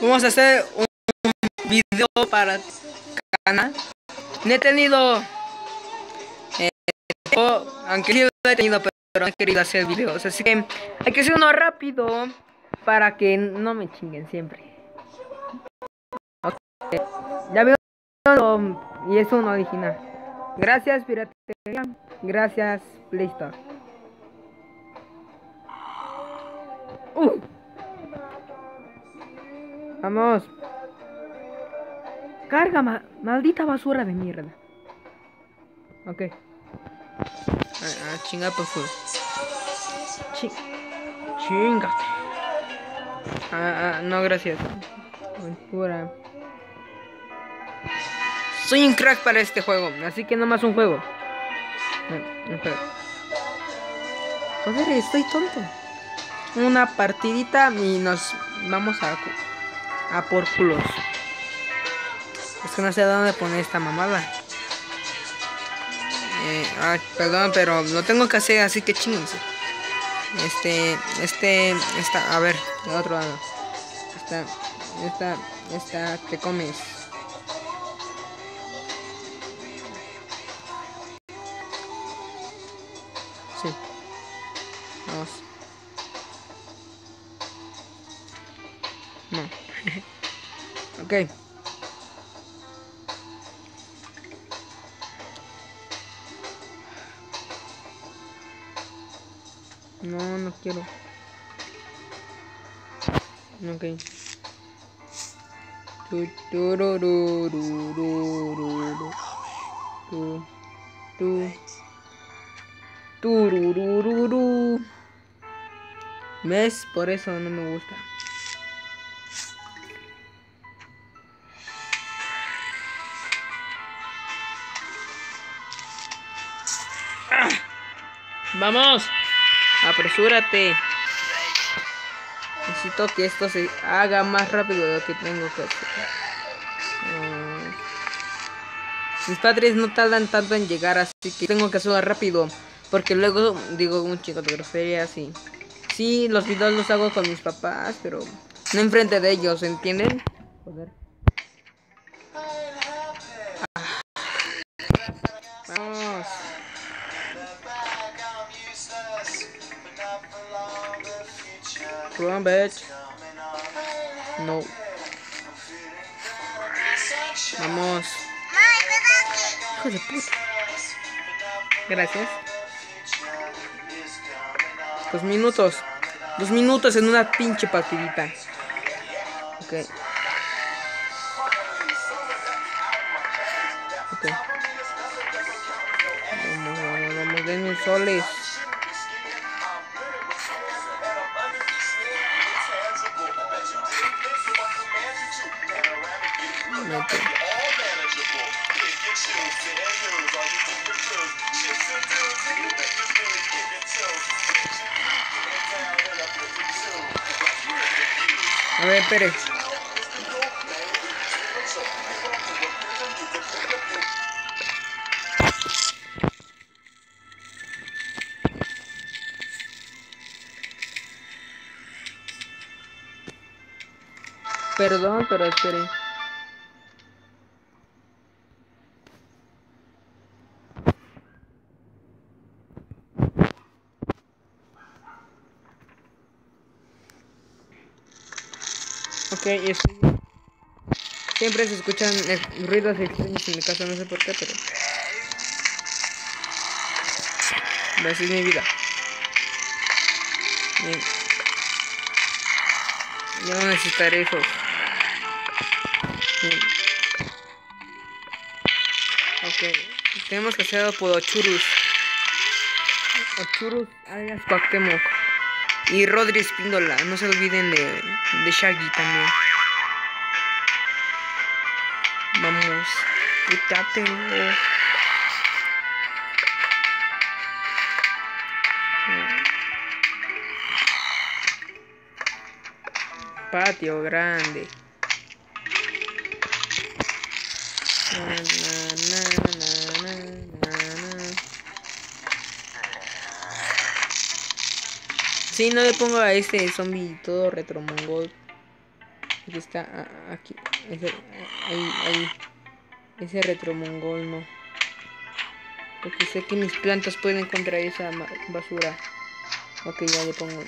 Vamos a hacer un video para el canal. No he tenido... eh, sí lo he tenido, pero he querido hacer videos. Así que hay que hacer uno rápido para que no me chinguen siempre. Ya veo y es uno original. Gracias, piratería. Gracias, Play Store. Uh. Vamos. Carga, ma- maldita basura de mierda. Ok. Ah, ah, chinga por favor. Chi chingate. Ah, ah, no, gracias. Pura. Soy un crack para este juego, así que nomás un un juego. Joder, estoy tonto. Una partidita y nos vamos a, a por culos. Es que no sé dónde poner esta mamada. Eh, ay, perdón, pero lo tengo que hacer, así que chingense. Este, este, esta, a ver, de otro lado. Esta, esta, esta, te comes. Ok. No, no quiero. Ok. Tu, tururururururu. Tu, tu. Tururururu. ¿Ves? Por eso no me gusta. ¡Vamos! Apresúrate. Necesito que esto se haga más rápido de lo que tengo que hacer. Ah. Mis padres no tardan tanto en llegar, así que tengo que hacerlo rápido. Porque luego digo un chico de groserías y... Sí, los videos los hago con mis papás, pero no enfrente de ellos, ¿entienden? Joder. Ah. Vamos. Bitch. No. Vamos. Hijo de puta. Gracias. Dos minutos. Dos minutos en una pinche partidita. Ok. Ok. Vamos, vamos, vamos. Denme soles. Mete. A ver, Pérez. Perdón, pero espere. Ok, estoy... Siempre se escuchan eh, ruidos extraños en mi casa, no sé por qué, pero... Así es mi vida. Bien. Yo no necesitaré esos. Bien. Ok, tenemos que hacer por Ochurus. Ochurus alias Cuauhtémoc. Y Rodri Espíndola, no se olviden de, de Shaggy también. Vamos, quítatelo. Patio grande. Sí, no le pongo a este zombie todo retromongol. Aquí está, ah, aquí. Ese, ahí, ahí. Ese retromongol no. Porque sé que mis plantas pueden encontrar esa basura. Ok, ya le pongo.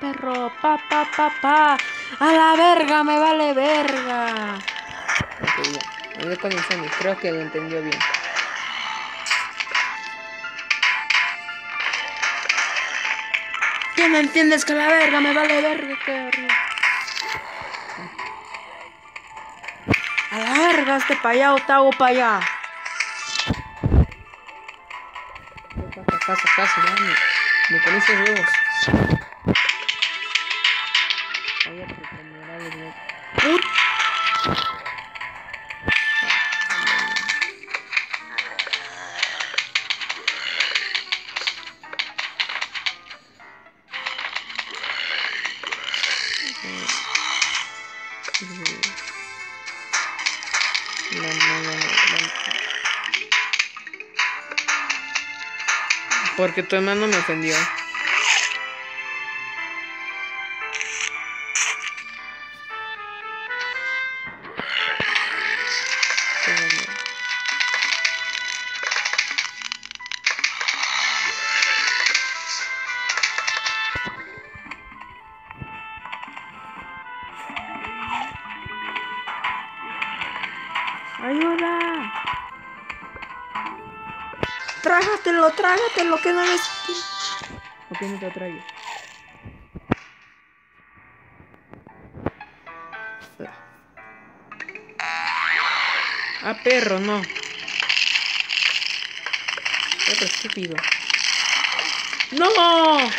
Perro. Pa, pa, pa, pa. A la verga, me vale verga. Ok, ya. Hablé con Sammy. Creo que lo entendió bien. ¿Qué no entiendes que la verga me vale verga, perro? A la verga, este pa' allá, Otago pa' allá. Pasa, pasa, pasa, ya, me, me con esos huevos. Cállate, camarada, no. ¡Put! No, no, no, no, no. Porque tu hermano me ofendió. Trágatelo, trágatelo, que no les... ¿Por qué no te lo tragues? Ah, perro, no. Otro estúpido. ¡No!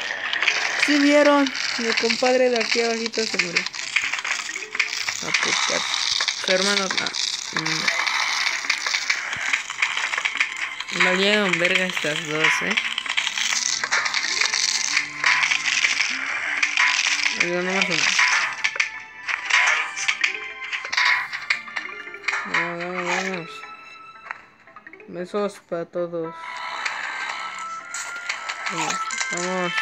¿Sí vieron? Mi compadre de aquí abajito se murió. Ah, hermano... ah, mm. Valieron verga estas dos, eh. Ayuda nomás uno. Vamos, vamos, vamos. Besos para todos. Vamos, vamos.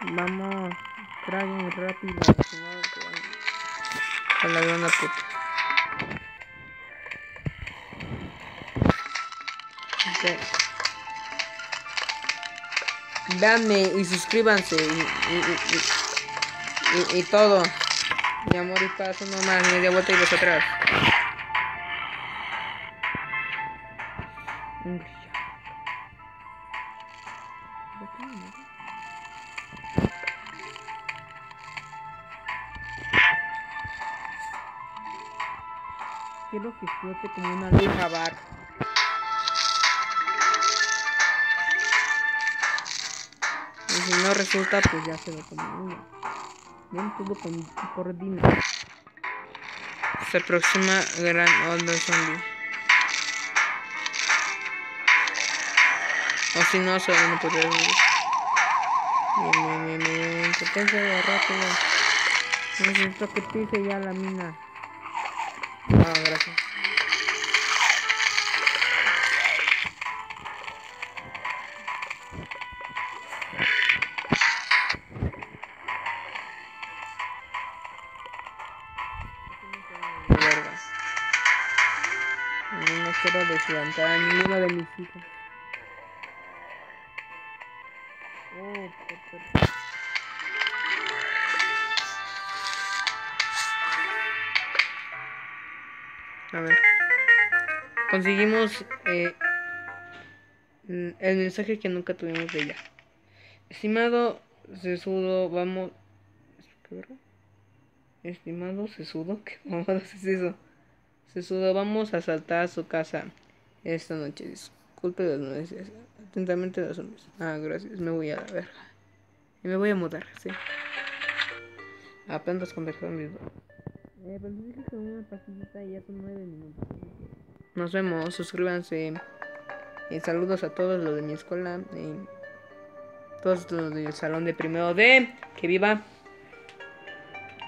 Vamos. Traguen rápido. no, a la buena puta. Ok. Danme y suscríbanse y, y, y, y, todo. Mi amor y paz, uno más, media vuelta y dos atrás. Quiero que explote como una vieja bar. Si no resulta, pues ya se lo como uno. Ven todo con coordina. Se aproxima gran onda zombie. O si no, solo no podría vivir. Bien, bien, bien, bien. Potencia de rápido. Necesito que pise ya la mina. Ah, gracias. Deslevantar a ninguno de mis hijos. A ver. Conseguimos eh, el mensaje que nunca tuvimos de ella. Estimado sesudo, vamos. Estimado sesudo, ¿qué mamadas es eso? Sesudo, vamos a asaltar a su casa esta noche. Disculpe las nueces. Atentamente las hombres. Ah, gracias. Me voy a la verga. Y me voy a mudar, sí. A plantas conversaron mis. Eh, pues dije que una pastillita y ya son nueve minutos. Nos vemos, suscríbanse. Eh, saludos a todos los de mi escuela. eh, Todos los del salón de primero D. Que viva.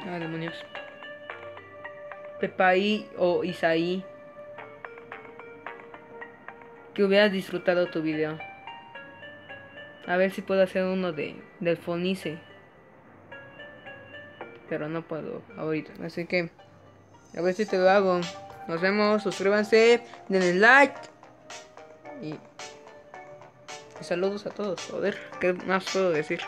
Ah, demonios. Pepaí o Isaí. Que hubieras disfrutado tu video. A ver si puedo hacer uno de del Fonice. Pero no puedo ahorita. Así que a ver si te lo hago. Nos vemos, suscríbanse, denle like. Y, y saludos a todos. Joder, ¿qué más puedo decir?